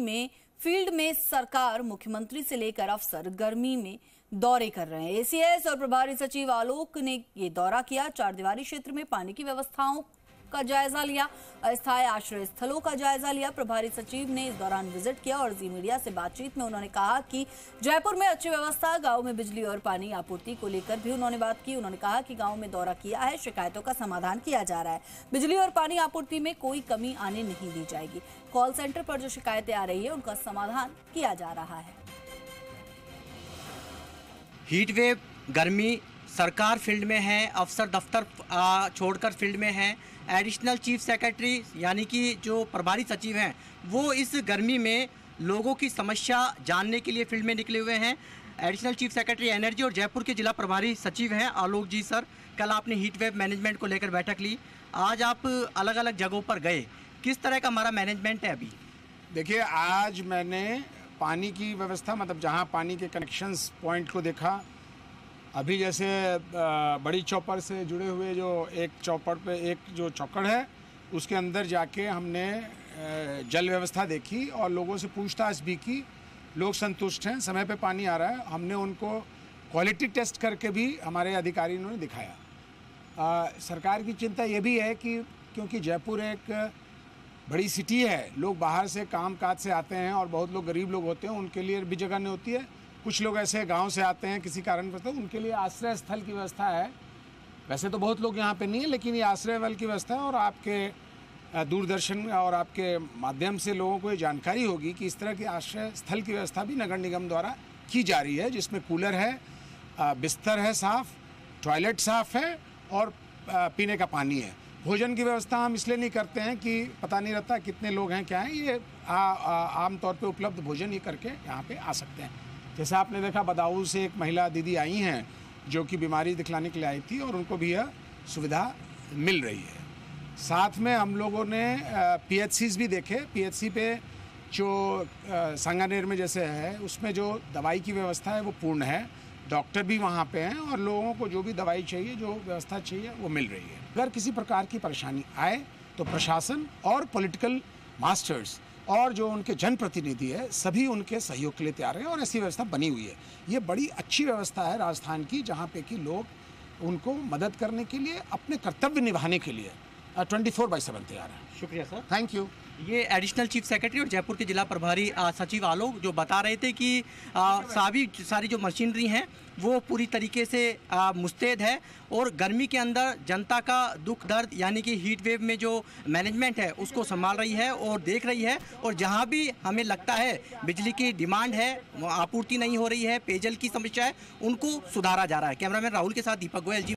में, फ़ील्ड में सरकार मुख्यमंत्री से लेकर अफसर गर्मी में दौरे कर रहे हैं। एसीएस और प्रभारी सचिव आलोक ने ये दौरा किया। चार दीवारी क्षेत्र में पानी की व्यवस्थाओं का जायजा लिया। अस्थायी आश्रय स्थलों का जायजा लिया। प्रभारी सचिव ने इस दौरान विज़िट किया और जी मीडिया से बातचीत में उन्होंने कहा कि जयपुर में अच्छी व्यवस्था, गाँव में बिजली और पानी आपूर्ति को लेकर भी उन्होंने बात की। उन्होंने कहा कि गाँव में दौरा किया है, शिकायतों का समाधान किया जा रहा है। बिजली और पानी आपूर्ति में कोई कमी आने नहीं दी जाएगी। कॉल सेंटर पर जो शिकायतें आ रही है, उनका समाधान किया जा रहा है। हीट वेव गर्मी सरकार फ़ील्ड में है, अफसर दफ्तर छोड़कर फ़ील्ड में है। एडिशनल चीफ सेक्रेटरी, यानी कि जो प्रभारी सचिव हैं, वो इस गर्मी में लोगों की समस्या जानने के लिए फ़ील्ड में निकले हुए हैं। एडिशनल चीफ सेक्रेटरी एनर्जी और जयपुर के जिला प्रभारी सचिव हैं आलोक जी सर। कल आपने हीट वेव मैनेजमेंट को लेकर बैठक ली। आज आप अलग अलग जगहों पर गए। किस तरह का हमारा मैनेजमेंट है अभी? देखिए, आज मैंने पानी की व्यवस्था मतलब जहाँ पानी के कनेक्शंस पॉइंट को देखा अभी जैसे बड़ी चौपर से जुड़े हुए जो एक चौपड़ पे एक जो चौकड़ है उसके अंदर जाके हमने जल व्यवस्था देखी और लोगों से पूछताछ भी की। लोग संतुष्ट हैं समय पे पानी आ रहा है। हमने उनको क्वालिटी टेस्ट करके भी हमारे अधिकारी ने दिखाया। आ, सरकार की चिंता ये भी है कि क्योंकि जयपुर एक बड़ी सिटी है लोग बाहर से काम काज से आते हैं और बहुत लोग गरीब लोग होते हैं उनके लिए भी जगह नहीं होती है। कुछ लोग ऐसे गाँव से आते हैं किसी कारण पर तो उनके लिए आश्रय स्थल की व्यवस्था है। वैसे तो बहुत लोग यहाँ पे नहीं है, लेकिन ये आश्रय स्थल की व्यवस्था है और आपके दूरदर्शन और आपके माध्यम से लोगों को ये जानकारी होगी कि इस तरह की आश्रय स्थल की व्यवस्था भी नगर निगम द्वारा की जा रही है, जिसमें कूलर है बिस्तर है साफ़, टॉयलेट साफ़ है और पीने का पानी है। भोजन की व्यवस्था हम इसलिए नहीं करते हैं कि पता नहीं रहता कितने लोग हैं, क्या हैं, ये आमतौर पे उपलब्ध भोजन ही करके यहाँ पे आ सकते हैं। जैसे आपने देखा बदाऊं से एक महिला दीदी आई हैं जो कि बीमारी दिखलाने के लिए आई थी और उनको भी यह सुविधा मिल रही है। साथ में हम लोगों ने पी भी देखे। पीएचसी पे जो संगानेर में जैसे है, उसमें जो दवाई की व्यवस्था है वो पूर्ण है। डॉक्टर भी वहाँ पे हैं और लोगों को जो भी दवाई चाहिए, जो व्यवस्था चाहिए, वो मिल रही है। अगर किसी प्रकार की परेशानी आए तो प्रशासन और पॉलिटिकल मास्टर्स और जो उनके जनप्रतिनिधि है, सभी उनके सहयोग के लिए तैयार हैं और ऐसी व्यवस्था बनी हुई है। ये बड़ी अच्छी व्यवस्था है राजस्थान की, जहाँ पे कि लोग उनको मदद करने के लिए, अपने कर्तव्य निभाने के लिए। ट्वेंटी फोर बाई सेवन तैयार है। शुक्रिया सर। थैंक यू ये एडिशनल चीफ सेक्रेटरी और जयपुर के जिला प्रभारी सचिव आलोक जो बता रहे थे कि सारी सारी जो मशीनरी हैं वो पूरी तरीके से मुस्तैद है और गर्मी के अंदर जनता का दुख दर्द यानी कि हीट वेव में जो मैनेजमेंट है उसको संभाल रही है और देख रही है और जहाँ भी हमें लगता है बिजली की डिमांड है आपूर्ति नहीं हो रही है पेयजल की समस्या है उनको सुधारा जा रहा है। कैमरामैन राहुल के साथ दीपक गोयल जी